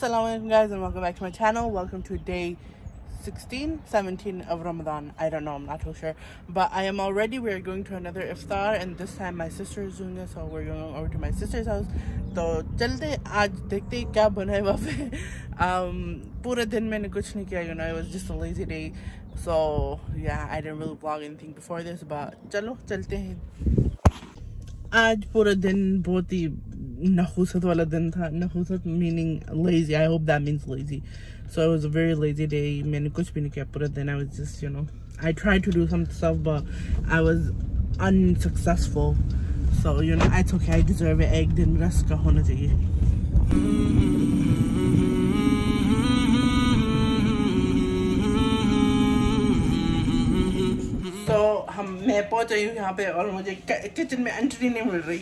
Assalamu guys and welcome back to my channel. Welcome to day 16, 17 of Ramadan. I don't know, I'm not too sure. But I am all ready. We're going to another iftar and this time my sister is doing it. So we're going over to my sister's house. तो चलते आज देखते क्या बना है वहाँ पे um, पूरा दिन मैंने कुछ नहीं किया you know it was just a lazy day so yeah I didn't really vlog anything before this but चलो चलते हैं आज पूरा दिन बहुत ही नखुसत वाला दिन था नखुसत meaning lazy I hope that means lazy so it was a very lazy day मैंने कुछ भी नहीं किया पूरा दिन I was just you know I tried to do some stuff but I was unsuccessful so you know it's okay I deserve it एक दिन rest का होना चाहिए हम मैं पहुंच गई हूँ यहाँ पे और मुझे किचन में एंट्री नहीं मिल रही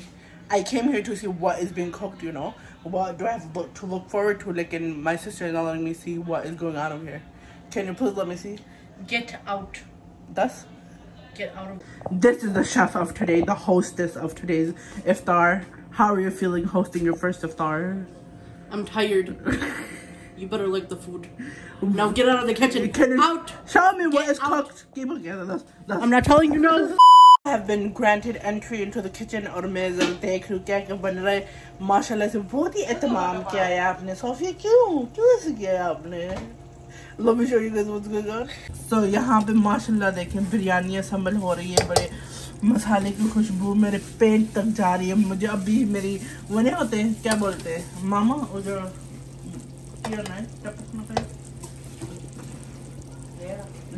I came here to see what is being cooked, you know. What do I have look, to look forward to? Like, and my sister is not letting me see what is going on over here. Can you please let me see? Get out. Thus, Get out of. this is the chef of today, the hostess of today's iftar. How are you feeling hosting your first iftar? I'm tired. you better like the food. Now get out of the kitchen. Can out. Show me what Get is out. cooked. Keep this. I'm not telling you no. I have been granted entry into the kitchen और मैं जरा देख लूँ क्या क्या बन रहा है माशाल्लाह से बहुत ही एहतमाम किया है आपने सोफिया क्यों क्यों ऐसे किया है आपने Let me show you guys what's going on. So यहाँ पे माशाल्लाह देखें बिरयानी असम्बल हो रही है बड़े मसाले की खुशबू मेरे पेट तक जा रही है मुझे अभी मेरी वो नहीं होते क्या बोलते हैं मामा जो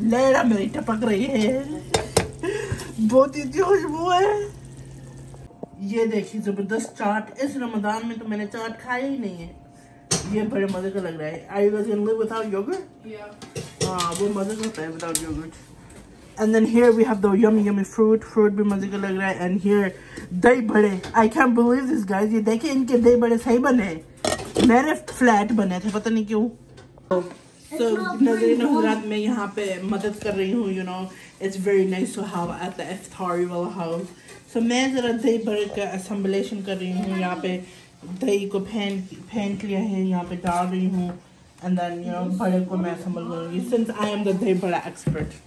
लेरा मेरी टपक रही है। बहुत ही खुशबू है। ये देखिए ज़बरदस्त चाट। इस रमज़ान में तो मैंने चाट खाई ही नहीं है। ये बड़े मज़े का लग रहा है। I you guys can go without yogurt या हाँ वो मज़े का है without yogurt and then here we have the yummy yummy fruit fruit भी मज़े का लग रहा है। And here dahi bade. I can believe this guys ये देखिए इनके दही बड़े सही बने हैं। मेरे फ्लैट बने थे पता नहीं क्यों। So, नजरीन हजरात मैं यहाँ पे मदद कर रही हूँ you know it's very nice to have at the iftari वाला हाउस सो मैं ज़रा दही बड़े का असम्बलेशन कर रही हूँ यहाँ पे दही को फेंट फेंट लिया है यहाँ पे डाल रही हूँ एंड देन यू नो बड़े को मैं असम्बल करूँगी सिंस आई एम द दही बड़ा एक्सपर्ट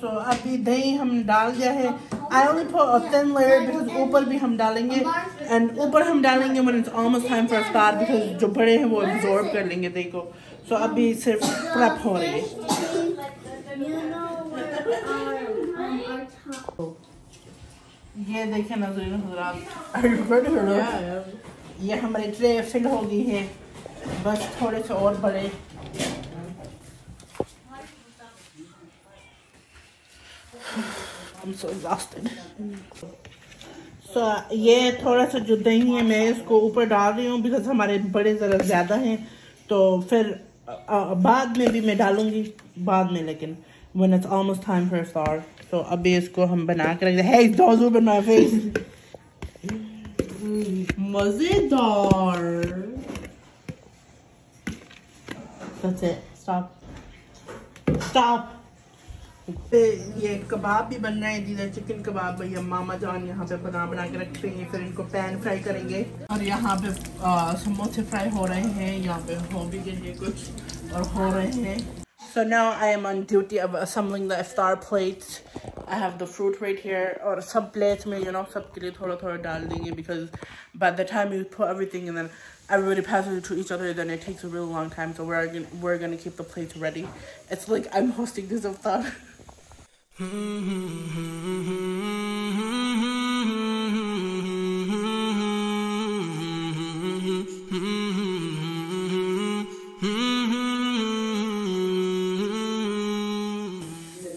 सो अभी दही हम डाल दिया है I only put a thin layer because ऊपर भी हम डालेंगे and ऊपर हम डालेंगे when it's almost time for iftar because जो बड़े हैं वो absorb कर लेंगे देखो so अभी सिर्फ़ prep हो रही है ये देखें नजरीन हजरात ये हमारी ट्रे फिल हो गई है बस थोड़े से और बड़े I'm so exhausted. So ये थोड़ा सा जो दही है मैं इसको ऊपर डाल रही हूँ बिकॉज़ हमारे बड़े ज़रा ज़्यादा हैं। तो फिर आ, बाद में भी मैं डालूँगी बाद में लेकिन one it's almost time for star तो अभी इसको हम बना कर रखते हैं। मज़ेदार। तो अभी स्टॉप स्टॉप पे ये कबाब भी बन रहे हैं दीदा चिकन कबाब भैया मामा जान यहाँ पे बना बना के रखते हैं फिर इनको पैन फ्राई करेंगे और यहाँ पे समोसे फ्राई हो रहे हैं यहाँ पे हो भी गए कुछ और हो रहे हैं So now I am on duty of assembling the iftar plates. I have the fruit right here. और सब plates में you know सबके लिए थोड़ा थोड़ा डाल देंगे because by the time you put everything and then everybody passes it to each other, then it takes a really long time. So we're gonna, we're gonna keep the plates ready. It's like I'm hosting this iftar.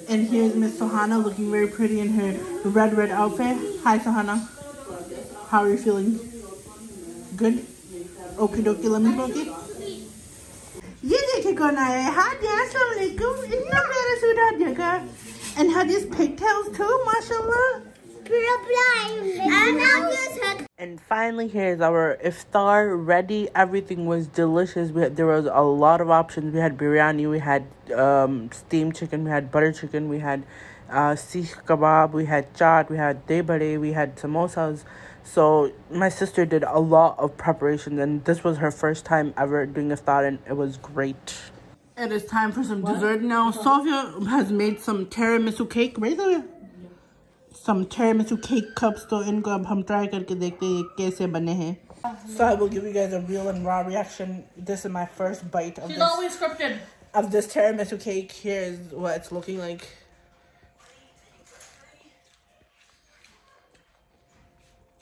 And here's Miss Sohana looking very pretty in her red, red outfit. Hi, Sohana. How are you feeling? Good? Okie dokie, lemon pokey. ये देखे कौन आया है हादिया अस्सलाम वालेकुम इतना प्यारा suit Hadiya का and have these pigtails too mashallah And finally, here's our iftar ready. Everything was delicious. We had, there was a lot of options. We had biryani, we had um, steamed chicken, we had butter chicken, we had uh, seekh kebab, we had chaat, we had debare, we had samosas. So my sister did a lot of preparations, and this was her first time ever doing iftar, and it was great. It is time for some dessert now. Sofia has made some tiramisu cake, right there? Some tiramisu cake cups. तो इनको अब हम try करके देखते हैं ये कैसे बने हैं. So I will give you guys a real and raw reaction. This is my first bite of She's this always scripted. of this tiramisu cake. Here is what it's looking like.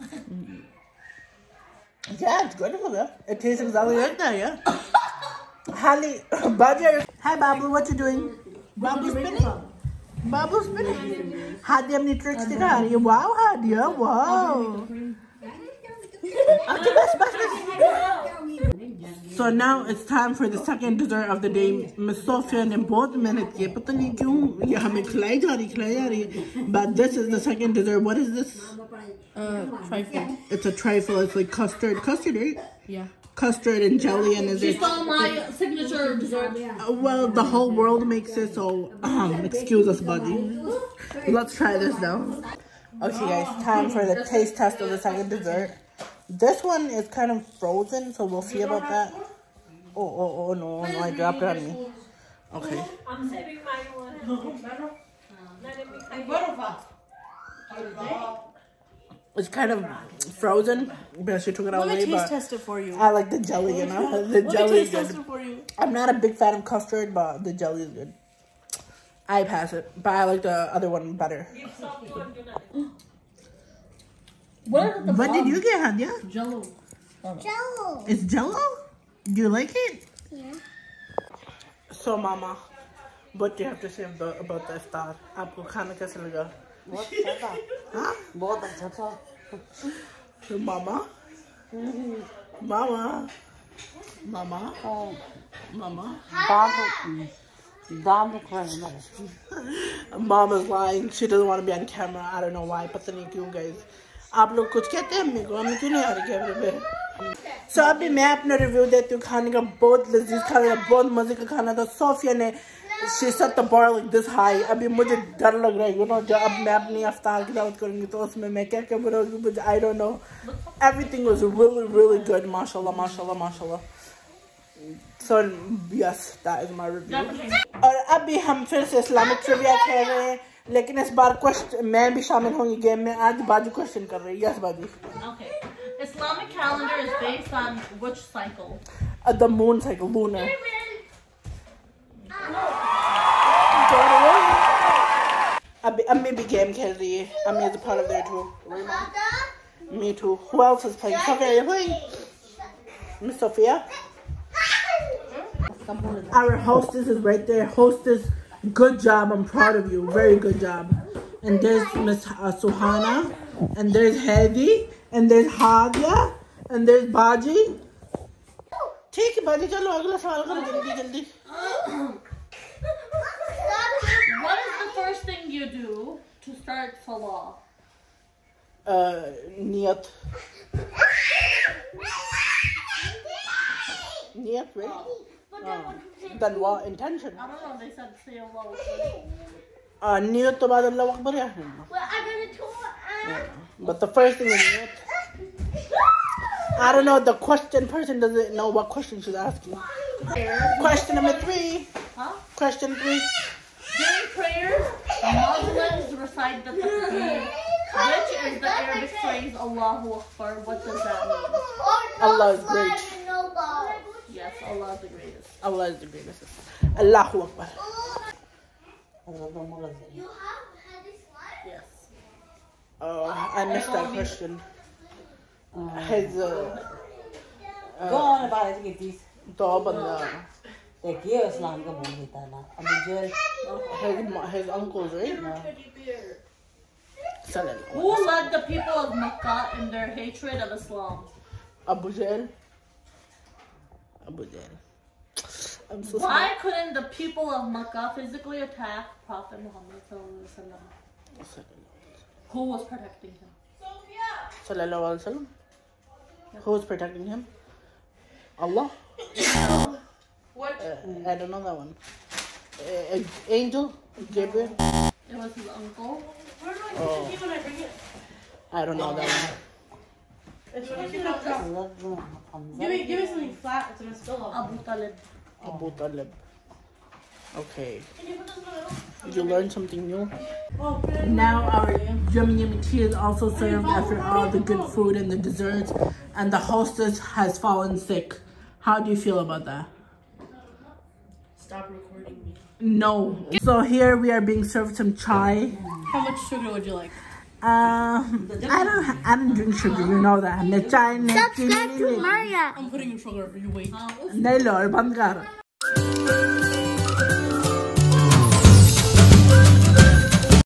Mm. Yeah, it's good. Olivia. It tastes exactly like that, yeah. Holly, Babu, hi Babu, what you doing? Babu spinning? Babu spinning? Hadi amni tricks din Hadi. Wow, Hadi, wow. Okay, bas, bas, best. So now it's time for the second dessert of the day. Miss Sophia ने बहुत मेहनत की है. पता नहीं क्यों ये हमें खिलाई जा रही खिलाई जा रही है. But this is the second dessert. What is this? Uh, trifle. It's a trifle. It's like custard. Custard, right? Yeah. Custard and jelly and is She it? stole my signature dessert. Uh, well, the whole world makes it, so um, excuse us, buddy. Let's try this now. Okay, guys, time for the taste test of the second dessert. This one is kind of frozen, so we'll see about that. Oh, oh, oh, no, no, I dropped it on me. Okay. I'm saving my one. It's kind of frozen because she took it out Let me away, taste test it for you. I like the jelly, you know? The Let me jelly is taste test good. it for you. I'm not a big fan of custard, but the jelly is good. I pass it, but I like the other one better. What is the What did you get, Hadia? Jello. Jello. It's Jello. Do you like it? Yeah. So, Mama, what do you have to say about about the iftar? आपको खाना कैसा लगा? बहुत अच्छा था हाँ? बहुत अच्छा था So, Mama, Mama, Mama, और Mama. दाम दाम खाना Mama's lying. She doesn't want to be on camera. I don't know why. पता नहीं क्यों, guys. आप लोग कुछ कहते हैं? अम्मी को अम्मी क्यों नहीं आ रही कैमरे पे? सो अभी मैं अपना रिव्यू देती हूँ खाने का। बहुत लजीज खाना था बहुत मज़े का खाना था। सोफिया ने this high अभी मुझे डर लग रहा है you know जब अब मैं अपनी अफ्तार की दावत करूँगी तो उसमें मैं क्या क्या बनाऊँगी मुझे I don't know everything was really really good mashallah mashallah mashallah so yes that is my review और अभी हम फिर से इस्लामिक ट्रिविया खेल रहे हैं। लेकिन इस बार क्वेश्चन मैं भी शामिल होंगी गेम में आज बाजू क्वेश्चन कर रही है यस बाजू Okay. Islamic calendar is based on which cycle? The moon cycle lunar अभी अम्मी भी गेम खेल रही है अम्मी is a part of there too me too who else is playing Sophia are you playing Miss Sophia our hostess is right there hostess good job I'm proud of you very good job and there's Miss uh, Suhana and there's Hedi and there's Hadia and there's Baji ठीक है बाजी चलो अगला सवाल करो जल्दी जल्दी What is the first thing you do to start Salah? uh, नियत नियत right uh, then what intention? I don't know. They said say uh, Allah uh, Niyat to بعد الله أكبر يا أحمد. But the first thing is Niyat. I don't know. The question person doesn't know what question she's asking. Question number three. Huh? Question three. During prayers, Muslims recite the Tasbih, which is the Arabic phrase Allahu Akbar. What does that mean? Allah is great. Yes, Allah is the greatest. Allah is the greatest. Allahu Akbar. You have had this one? Yes. Oh, I missed that question. Um, His. Uh, uh, Go on about it, get these. Dob and the. They give us long ago, Gitana. I mean, just. His uncles, right? No. Who led the people of Mecca in their hatred of Islam? Abu Jahl. Abu Jahl. I'm so Why sorry. couldn't the people of Makkah physically attack Prophet Muhammad sallallahu alaihi wasallam? Who was protecting him? Sallallahu alaihi wasallam. Who was protecting him? Allah. What? Uh, I don't know that one. Uh, angel, Gabriel. It was his uncle. Where do I oh, I bring it? I don't know that one. Give me, give me something flat. It's gonna spill off. Abu Talib. Abu Talib. Okay. Did you learn something new? Now our yummy yummy tea is also served after all the good food and the desserts, and the hostess has fallen sick. How do you feel about that? Stop recording me. No. So here we are being served some chai. How much sugar would you like? Um, I don't, I don't drink sugar. You know that. Ne chai ne chini. I'm putting in sugar for you. Wait. Ne lor, band kar.